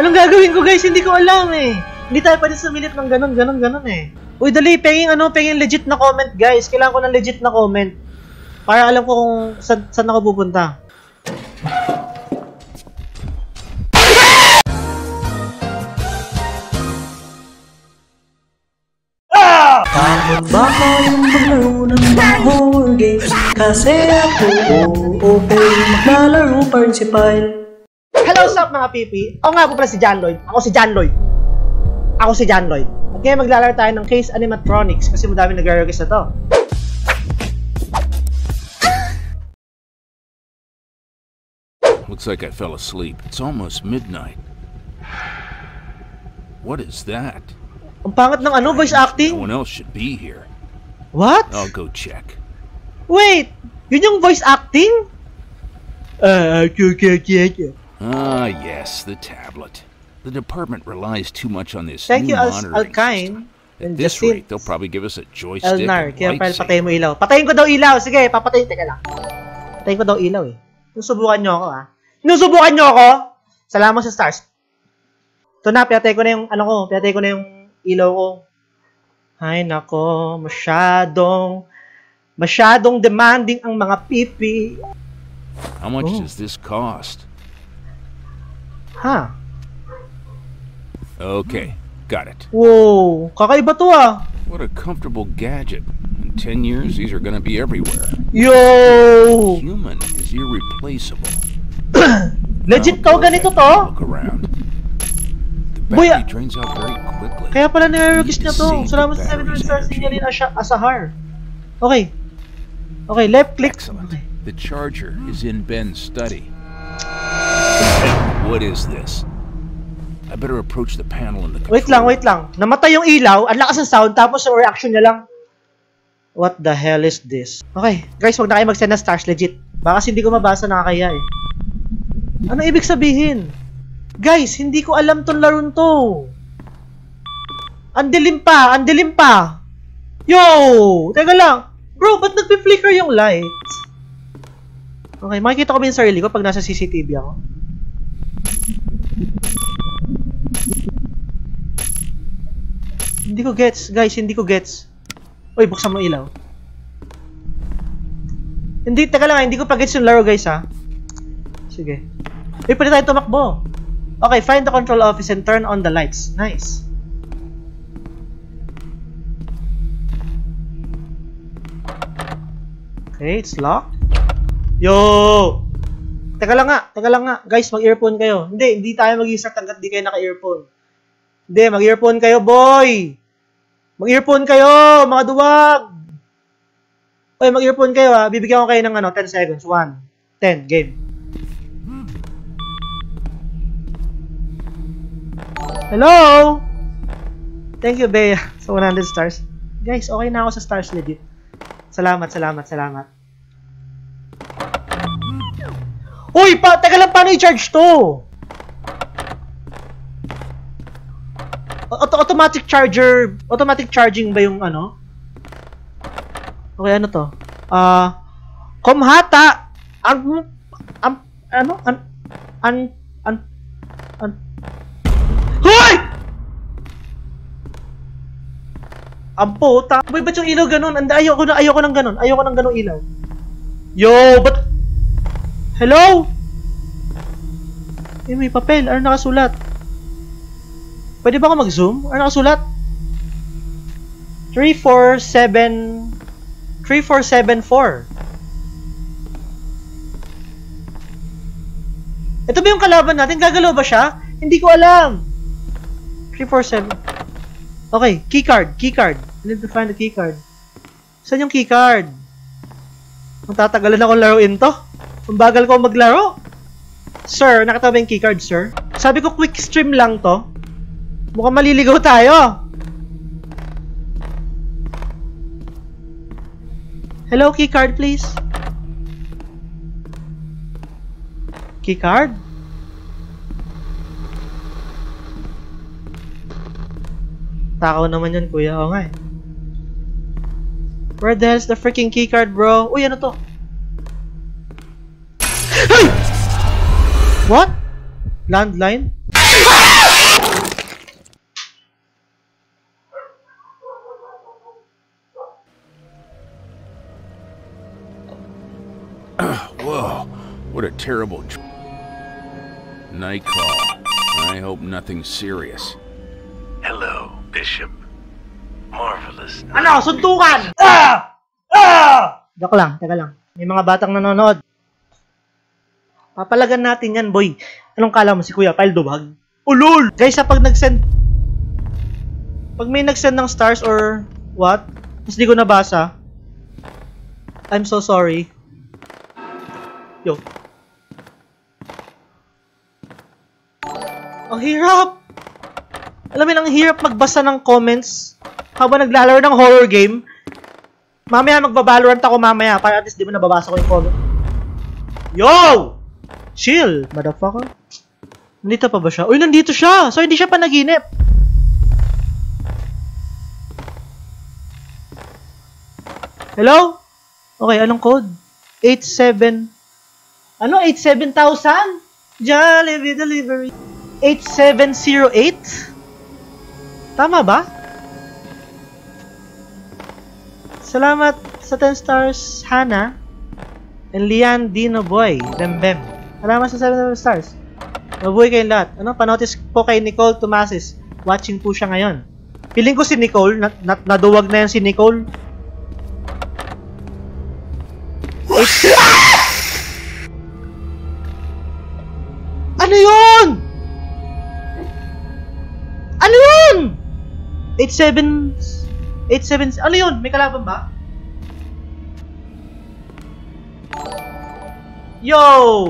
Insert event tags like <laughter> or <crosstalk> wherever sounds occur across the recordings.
Anong gagawin ko guys? Hindi ko alam eh. Hindi tayo pwede sumilip ng ganun, ganun, ganun eh. Uy, dali, penging ano, penging legit na comment guys. Kailangan ko ng legit na comment. Para alam ko kung saan, saan ako pupunta. Bakit ba kayong maglaro ng mga horror games? Kasi ako, okay, maglalaro pa rin si. Hello, what's up mga pipi? Ako nga po pala si John Lloyd. Ako si John Lloyd. Ako si John Lloyd. At ngayon maglalaro tayo ng Case Animatronics kasi madami nag-request na to. Looks like I fell asleep. It's almost midnight. What is that? Ang pangat ng ano, voice No acting? one else should be here. What? I'll go check. Wait! Yun yung voice acting? Uh, okay, Ah, yes, the tablet. The department relies too much on this Thank new you, Al- monitoring Alkyne. system. At this Jacinth. rate, they'll probably give us a joystick Elnar, and kaya pala patayin mo ilaw. Patayin ko daw ilaw. Sige, papatayin. Teka lang. Patayin ko daw ilaw eh. Sinusubukan nyo ako ah. Sinusubukan nyo ako? Salamat sa stars. Ito na, pinatay ko na yung, ano ko, pinatay ko na yung ilaw ko. Ay nako, masyadong, masyadong demanding ang mga pipi. How much Oh. does this cost? Ha? Okay, got it. Whoa, kakaiba to ah. What a comfortable gadget. In 10 years, these are going to be everywhere. Yo! Human is irreplaceable. <clears throat> Legit to, ganito to? Look around. The battery drains out very quickly. Kaya pala nire-request niya to. Salamat sa 7 battery's stars energy. signalin Asahar. Okay. Okay, left click. Excellent. The charger is in Ben's study. <laughs> What is this? I better approach the panel in the control. Wait lang, wait lang. Namatay yung ilaw, ang lakas ng sound, tapos yung reaction niya lang. What the hell is this? Okay, guys, wag na kayo mag-send ng stars, legit. Baka hindi ko mabasa, nakakaya eh. Ano ibig sabihin? Guys, hindi ko alam tong laron to. Ang dilim pa, ang dilim pa. Yo! Teka lang. Bro, ba't nagpi-flicker yung lights? Okay, makikita ko ba yung sarili ko pag nasa CCTV ako? Hindi ko gets, guys, hindi ko gets. Uy, buksan mo ilaw. Hindi, teka lang, hindi ko pa gets yung laro, guys, ha. Sige. Uy, pwede tayo tumakbo. Okay, find the control office and turn on the lights. Nice. Okay, it's locked. Yo! Teka lang nga, teka lang nga. Guys, mag-earphone kayo. Hindi, hindi tayo mag-start hanggat di kayo naka-earphone. Hindi, mag-earphone kayo, boy! Mag-earphone kayo, mga duwag! Oy, mag-earphone kayo ha. Bibigyan ko kayo ng ano, 10 seconds. 1, 10, game. Hello? Thank you, Bea, <laughs> sa 100 stars. Guys, okay na ako sa stars legit. Salamat, salamat, salamat. Uy, pa, teka lang, paano i-charge to? Auto automatic charger, automatic charging ba yung ano? Okay, ano to? Ah, Komhata, ang, ang, ano, an, an, an, an, Hoy! Ang puta. Boy, ba't yung ilaw ganun? Anda, ayoko na, ayoko ng ganun. Ayoko ng ganung ilaw. Yo, ba't... Hello? Eh, may papel. Ano nakasulat? Pwede ba ako mag-zoom? Ano nakasulat? 347... 3474. Ito ba yung kalaban natin? Gagalaw ba siya? Hindi ko alam. 347. Okay, keycard, keycard. I need to find the keycard. Saan yung keycard? Matatagalan akong laruin to. Ang bagal ko maglaro. Sir, nakita ba yung keycard, sir? Sabi ko quick stream lang to. Mukhang maliligaw tayo. Hello, keycard, please. Keycard? Takaw naman yan, kuya. Oo nga eh. Where the hell's the freaking keycard, bro? Uy, ano to? Ay! What? Landline? <clears throat> Whoa, what a terrible. Tr- Night call. I hope nothing serious. Hello, Bishop. Marvelous. Ano? Suntukan! Ah! Ah! Joke lang, teka lang. May mga batang nanonood. Papalagan natin yan, boy. Anong kala mo si Kuya Kyle Dubag? Ulul! Guys, ha, pag nag-send... Pag may nag-send ng stars or what, tapos di ko nabasa, I'm so sorry. Yo. Ang hirap! Alam mo, ang hirap magbasa ng comments habang naglalaro ng horror game. Mamaya magbabalorant ako mamaya para at least di mo nababasa ko yung comment. Yo! Chill, motherfucker. Nandito pa ba siya? Uy, nandito siya! So, hindi siya panaginip. Hello? Okay, anong code? 87... Ano? 87,000? Jollibee Delivery. 8708? Tama ba? Salamat sa 10 stars, Hana. And Lian Dino Boy, Bembem. Salamat sa 7 stars. Mabuhay kayong lahat. Ano, panotis po kay Nicole Tomasis. Watching po siya ngayon. Feeling ko si Nicole, na, na, naduwag na yan si Nicole. 87... 87... Ano yun? May kalaban ba? Yo!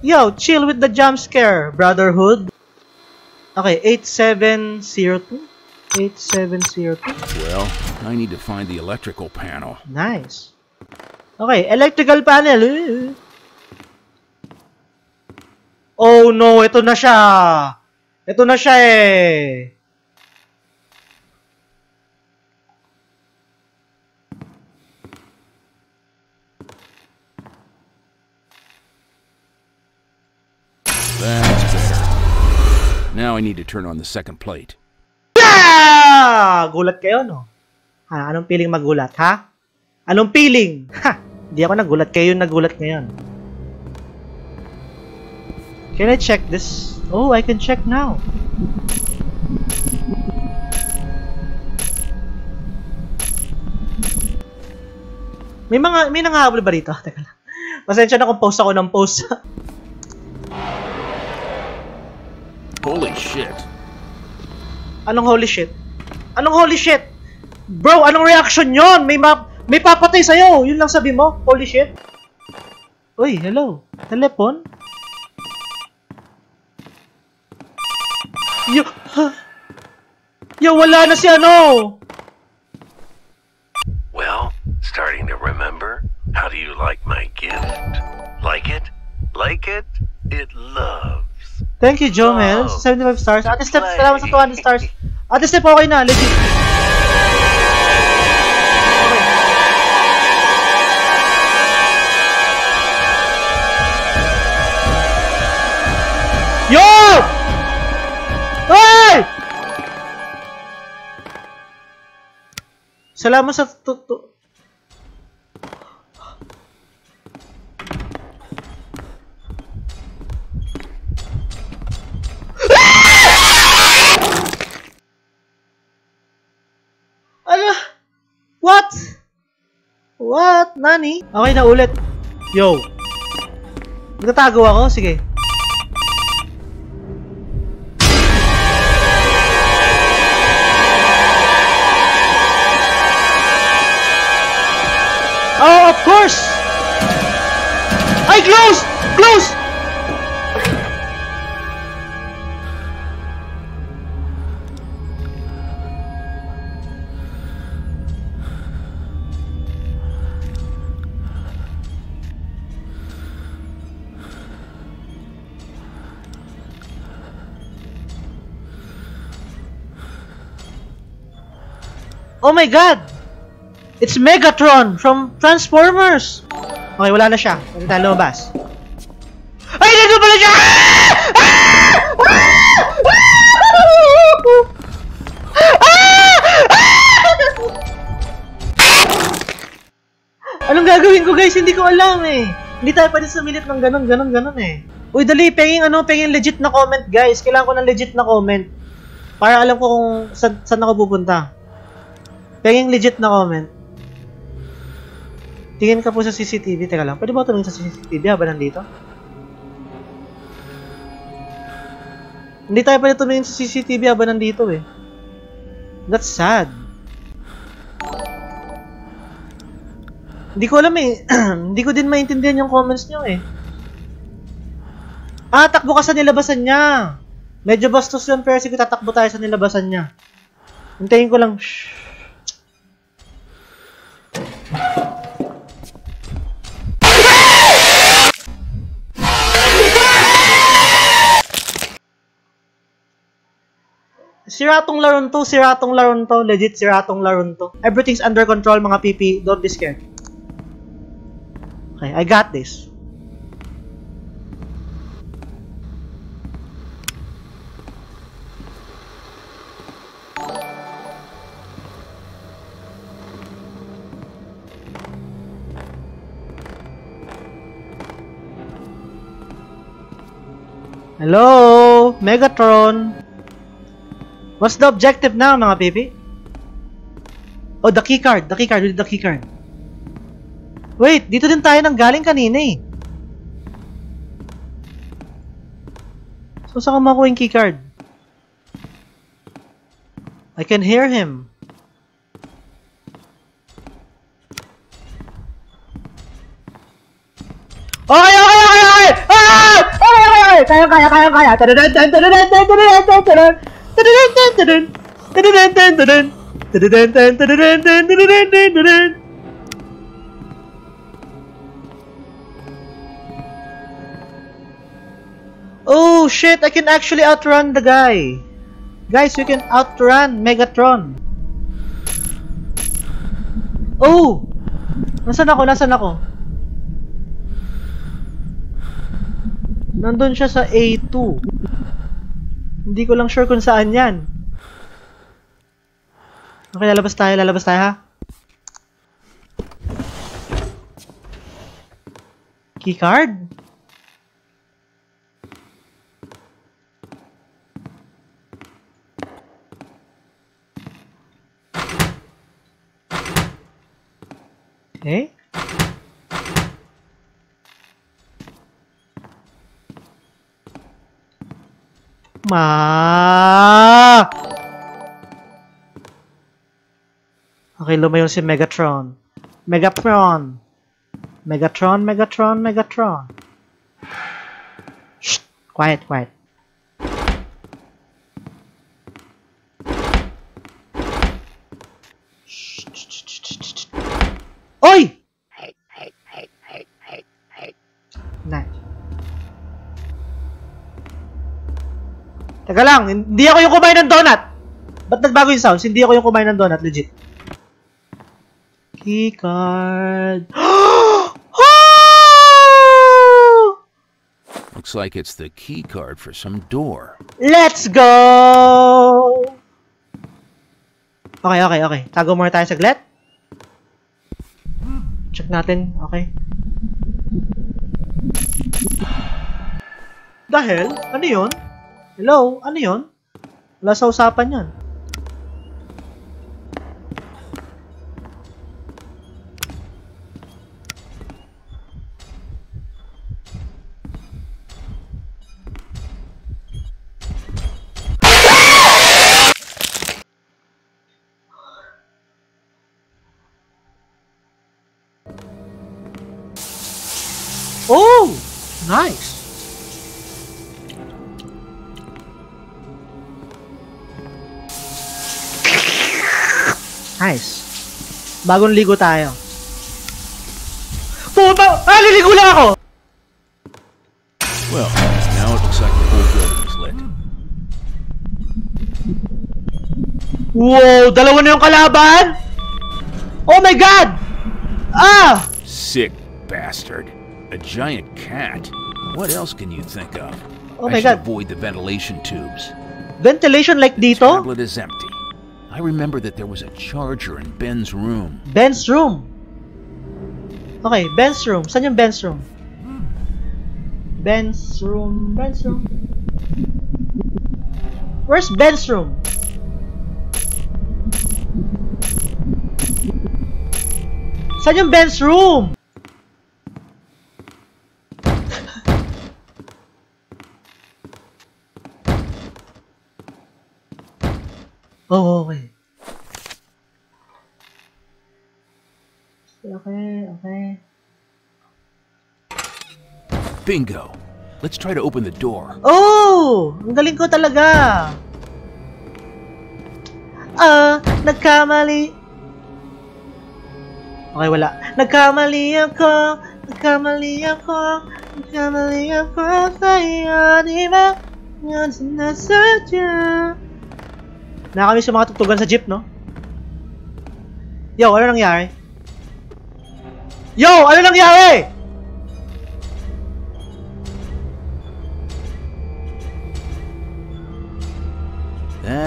Yo, chill with the jump scare, brotherhood. Okay, 8702. 8702. Well, I need to find the electrical panel. Nice. Okay, electrical panel. Oh no, ito na siya. Ito na siya eh. That's better. Now I need to turn on the second plate. Ah! Gulat kayo, no? Ha, anong feeling magulat, ha? Anong feeling? Ha! Hindi ako nagulat. Kayo yung nagulat ngayon. Can I check this? Oh, I can check now. May mga, may nangahabol ba rito? <laughs> Teka lang. Pasensya na kung post ako ng post. <laughs> Holy shit. Anong holy shit? Anong holy shit? Bro, anong reaction yon? May ma may papatay sa'yo. Yun lang sabi mo. Holy shit. Uy, hello. Telepon? Yo, wala na si ano. Well, starting to remember? How do you like my gift? Like it? Like it? It loves. Thank you, Jomel. Wow. 75 stars. Ate Play. salamat sa 200 stars. Ate Steph, okay na. Legit. Salamat sa tu tu Ano? What? What? Nani? Okay na ulit. Yo. Nagtatago ako? Sige. Ay, close! Close! Oh my god! It's Megatron from Transformers! Okay, wala na siya. Huwag tayo lumabas. Ay, nandun pala siya! Anong gagawin ko guys? Hindi ko alam eh. Hindi tayo pwede sumilip ng ganun, ganun, ganun eh. Uy, dali, penging ano, penging legit na comment guys. Kailangan ko ng legit na comment. Para alam ko kung saan, saan ako pupunta. Penging legit na comment. Tingin ka po sa CCTV. Teka lang, pwede ba tumingin sa CCTV habang nandito? Hindi tayo pwede tumingin sa CCTV habang nandito eh. That's sad. Hindi ko alam eh. <clears throat> Hindi ko din maintindihan yung comments nyo eh. Ah, takbo ka sa nilabasan niya. Medyo bastos yun, pero sige, tatakbo tayo sa nilabasan niya. Hintayin ko lang. Shh. Siratong laron to, siratong laron to, legit siratong laron to. Everything's under control mga pipi, don't be scared. Okay, I got this. Hello, Megatron. What's the objective now, mga pipi? Oh, the keycard. The keycard. With the keycard. Wait, dito din tayo nang galing kanina eh. So, saan ka makuha yung keycard? I can hear him. Okay, okay, okay, okay! Ah! Okay, okay, okay! Kaya, kaya, kaya, kaya! Tadadun, tadadun, tadadun, tadadun! Oh shit, I can actually outrun the guy. Guys, you can outrun Megatron. Oh! Nasaan ako? Nasaan ako? Nandun siya sa A2. Hindi ko lang sure kung saan yan. Okay, lalabas tayo, lalabas tayo ha. Keycard? Okay. Ma. Okay, lumayo si Megatron. Megatron. Megatron, Megatron, Megatron. Shh! Quiet, quiet. Shh, shh, shh, shh, shh, shh. Oy! Nice. Teka lang, hindi ako yung kumain ng donut. Ba't nagbago yung sounds? Hindi ako yung kumain ng donut, legit. Keycard. <gasps> Looks like it's the key card for some door. Let's go! Okay, okay, okay. Tago muna tayo saglit. Check natin. Okay. Dahil, ano yun? Hello? Ano yun? Wala sa usapan yan. Oh! Nice! Nice. Bagong ligo tayo. Puta! Ah, liligo lang ako! Well, now it looks like the whole building is lit. Wow! Dalawa na yung kalaban? Oh my God! Ah! Sick bastard. A giant cat. What else can you think of? Oh I my God. avoid the ventilation tubes. Ventilation like dito? The Tablet is empty. I remember that there was a charger in Ben's room. Ben's room. Okay, Ben's room. Saan yung Ben's room? Ben's room. Ben's room. Where's Ben's room? Saan yung Ben's room? Bingo! Let's try to open the door. Oh! Ang galing ko talaga! Ah, nagkamali. Okay, wala. Nagkamali ako, nagkamali ako, nagkamali ako sa'yo, di ba? Yan sinasadya. Nakakamiss yung mga tugtugan sa jeep, no? Yo, ano nangyari? Yo, ano nangyari?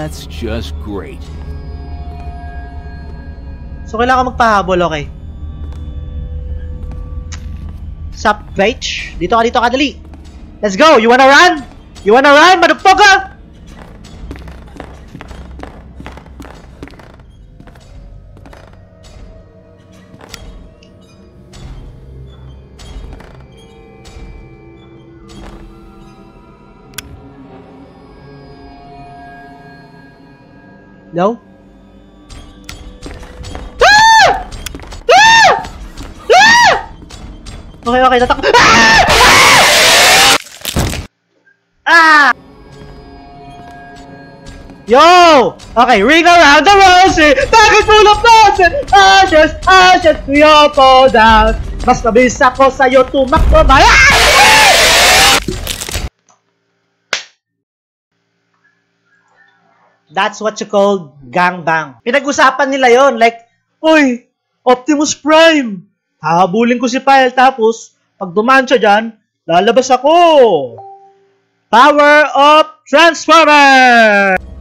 That's just great. So, kailangan magpahabol, okay? Sup, bitch? Dito ka, dito ka, dali! Let's go! You wanna run? You wanna run, motherfucker? No? Ah! Ah! Ah! Okay, okay, natak... Ah! Ah! Yo! Okay, ring around the rosy! Bakit full of nonsense? Ashes, ashes, we all fall down. Mas mabilis ako sa'yo tumakbo ba? Ah! That's what you call gangbang. Pinag-usapan nila yon like, Uy, Optimus Prime! Hahabulin ko si Pyle tapos, pag dumaan siya dyan, lalabas ako! Power of Transformer!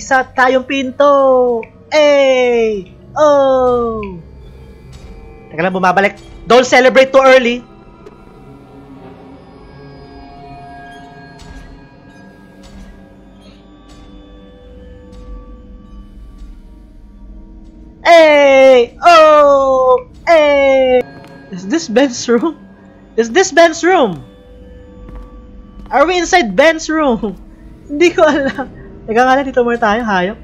Isa tayong pinto! Eh! Oh! Teka lang, bumabalik. Don't celebrate too early. Eh! Oh! Eh! Is this Ben's room? Is this Ben's room? Are we inside Ben's room? <laughs> Hindi ko alam. Teka nga lang, dito muna tayo, hayop.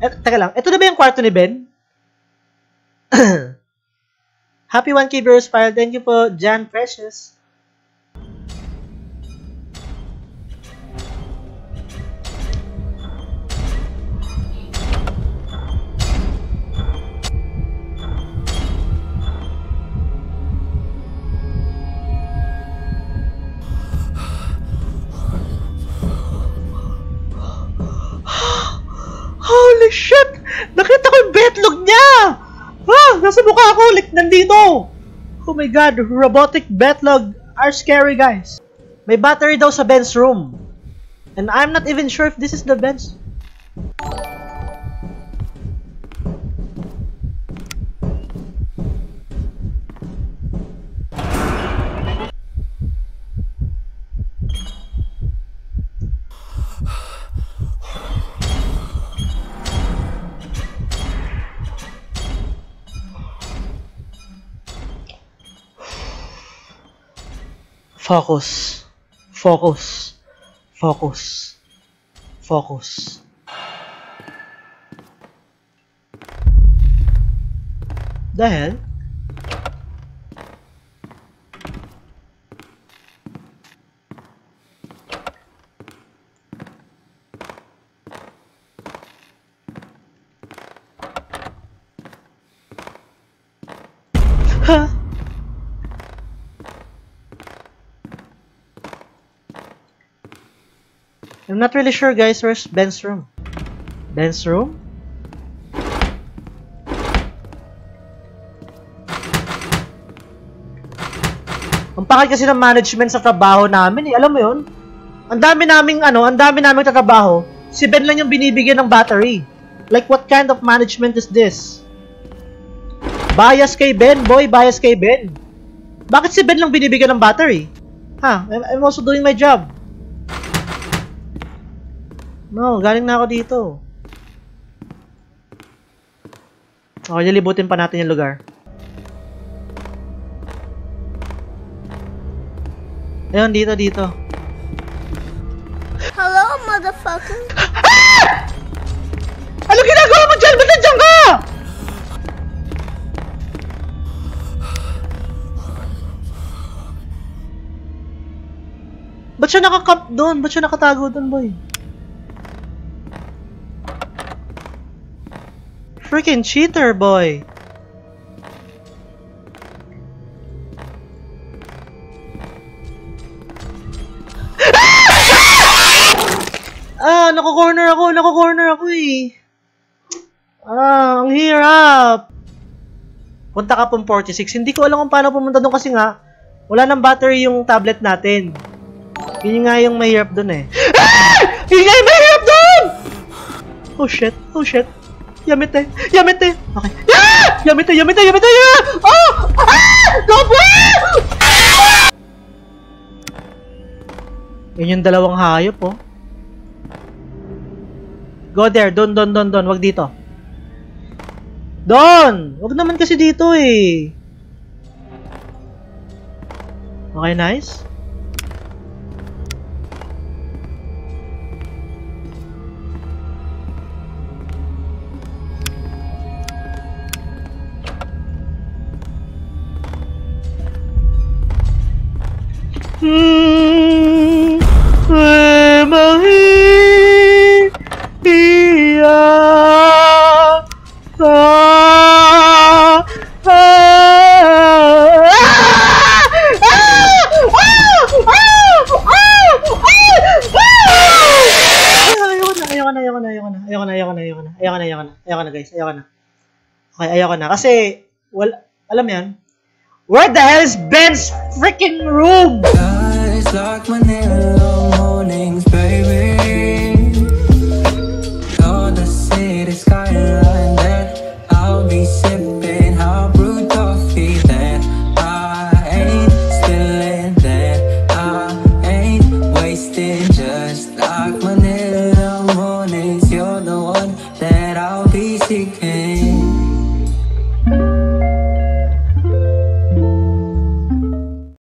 Eh, teka lang, ito na ba yung kwarto ni Ben? <clears throat> Happy 1K viewers file. Thank you po, Jan Precious. Holy shit! Nakita ko yung betlog niya! Ah! Nasa mukha ko! Like, nandito! Oh my god, robotic betlog are scary, guys. May battery daw sa Ben's room. And I'm not even sure if this is the Ben's. Focus. Focus. Focus. Focus. <sighs> The hell? Not really sure guys, where's Ben's room? Ben's room? Ang pakit kasi ng management sa trabaho namin eh. Alam mo yun? Ang dami naming ano, ang dami naming tatrabaho. Si Ben lang yung binibigyan ng battery. Like what kind of management is this? Bias kay Ben, boy, bias kay Ben. Bakit si Ben lang binibigyan ng battery? Ha, I'm, I'm also doing my job. No, galing na ako dito. Okay, lilibutin pa natin yung lugar. Ayun, dito, dito. Hello, motherfucker. Ano ginagawa mo dyan? Ba't nandiyan ka? Ba't siya nakakamp doon? Ba't siya nakatago doon, boy? Freaking cheater, boy. Ah, nako-corner ako, nako-corner ako eh. Ah, ang hirap. Punta ka pong 46. Hindi ko alam kung paano pumunta doon kasi nga, wala nang battery yung tablet natin. Yun nga yung mahirap doon eh. Ah! Yun nga yung mahirap doon! Oh shit, oh shit. Yamete. Yamete. Okay. Ah! Yamete, yamete, yamete. Ah! ah! ah! やめてやめてやめてやめてやめてああロブ Yun yung dalawang hayop, oh. Go there. Don, don, don, don. Wag dito. Don! Wag naman kasi dito, eh. Okay, nice. Guys, ayoko na. Okay, ayoko na. Kasi, wala, alam yan, where the hell is Ben's freaking room? Guys like Manila mornings, baby.